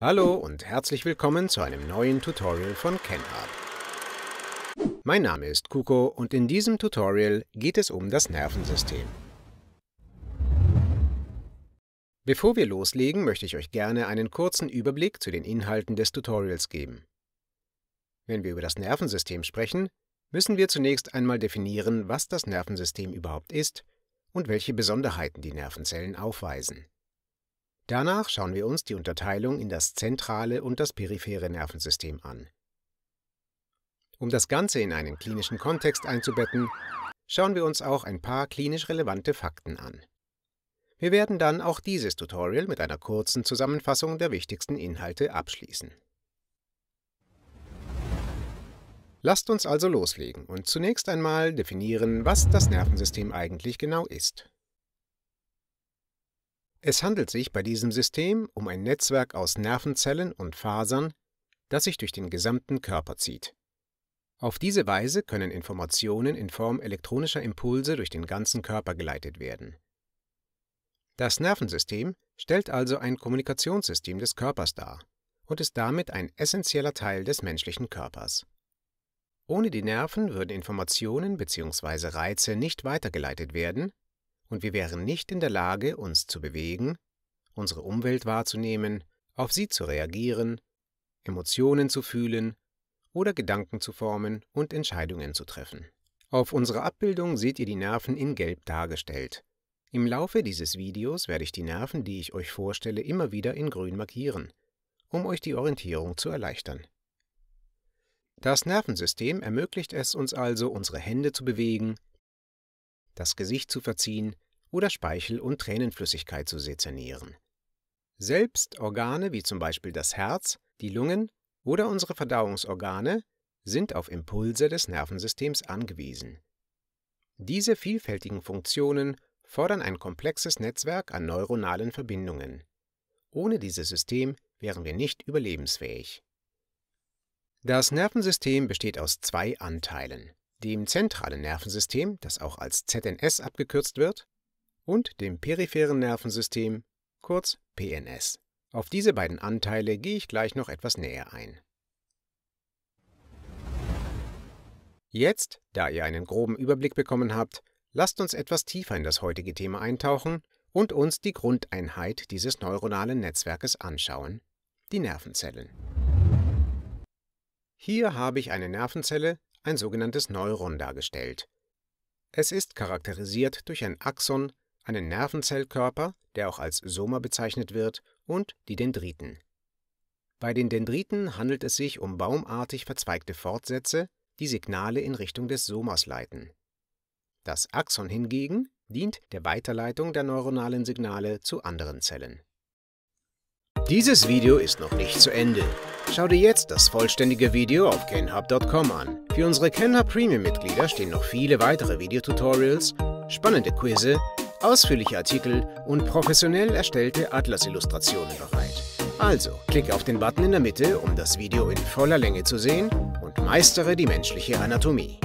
Hallo und herzlich willkommen zu einem neuen Tutorial von KenHub. Mein Name ist Kuko und in diesem Tutorial geht es um das Nervensystem. Bevor wir loslegen, möchte ich euch gerne einen kurzen Überblick zu den Inhalten des Tutorials geben. Wenn wir über das Nervensystem sprechen, müssen wir zunächst einmal definieren, was das Nervensystem überhaupt ist und welche Besonderheiten die Nervenzellen aufweisen. Danach schauen wir uns die Unterteilung in das zentrale und das periphere Nervensystem an. Um das Ganze in einen klinischen Kontext einzubetten, schauen wir uns auch ein paar klinisch relevante Fakten an. Wir werden dann auch dieses Tutorial mit einer kurzen Zusammenfassung der wichtigsten Inhalte abschließen. Lasst uns also loslegen und zunächst einmal definieren, was das Nervensystem eigentlich genau ist. Es handelt sich bei diesem System um ein Netzwerk aus Nervenzellen und Fasern, das sich durch den gesamten Körper zieht. Auf diese Weise können Informationen in Form elektronischer Impulse durch den ganzen Körper geleitet werden. Das Nervensystem stellt also ein Kommunikationssystem des Körpers dar und ist damit ein essentieller Teil des menschlichen Körpers. Ohne die Nerven würden Informationen bzw. Reize nicht weitergeleitet werden und wir wären nicht in der Lage, uns zu bewegen, unsere Umwelt wahrzunehmen, auf sie zu reagieren, Emotionen zu fühlen oder Gedanken zu formen und Entscheidungen zu treffen. Auf unserer Abbildung seht ihr die Nerven in Gelb dargestellt. Im Laufe dieses Videos werde ich die Nerven, die ich euch vorstelle, immer wieder in Grün markieren, um euch die Orientierung zu erleichtern. Das Nervensystem ermöglicht es uns also, unsere Hände zu bewegen, das Gesicht zu verziehen oder Speichel- und Tränenflüssigkeit zu sezernieren. Selbst Organe wie zum Beispiel das Herz, die Lungen oder unsere Verdauungsorgane sind auf Impulse des Nervensystems angewiesen. Diese vielfältigen Funktionen fordern ein komplexes Netzwerk an neuronalen Verbindungen. Ohne dieses System wären wir nicht überlebensfähig. Das Nervensystem besteht aus zwei Anteilen dem zentralen Nervensystem, das auch als ZNS abgekürzt wird, und dem peripheren Nervensystem, kurz PNS. Auf diese beiden Anteile gehe ich gleich noch etwas näher ein. Jetzt, da ihr einen groben Überblick bekommen habt, lasst uns etwas tiefer in das heutige Thema eintauchen und uns die Grundeinheit dieses neuronalen Netzwerkes anschauen, die Nervenzellen. Hier habe ich eine Nervenzelle, ein sogenanntes Neuron dargestellt. Es ist charakterisiert durch ein Axon, einen Nervenzellkörper, der auch als Soma bezeichnet wird, und die Dendriten. Bei den Dendriten handelt es sich um baumartig verzweigte Fortsätze, die Signale in Richtung des Somas leiten. Das Axon hingegen dient der Weiterleitung der neuronalen Signale zu anderen Zellen. Dieses Video ist noch nicht zu Ende. Schau dir jetzt das vollständige Video auf kenhub.com an. Für unsere KenHub Premium-Mitglieder stehen noch viele weitere Videotutorials, spannende Quizze, ausführliche Artikel und professionell erstellte Atlas-Illustrationen bereit. Also, klicke auf den Button in der Mitte, um das Video in voller Länge zu sehen und meistere die menschliche Anatomie.